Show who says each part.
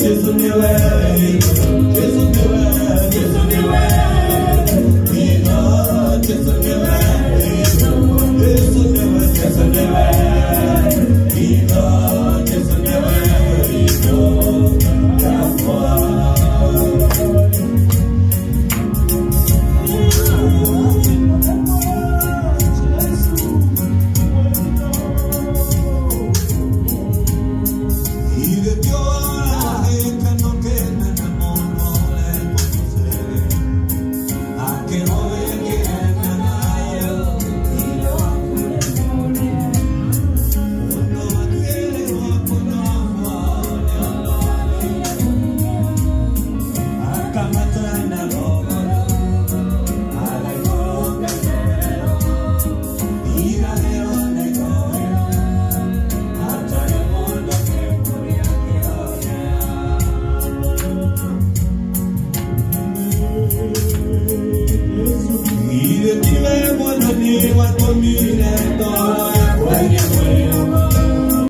Speaker 1: Jésù ni wẹ́, Jésù for.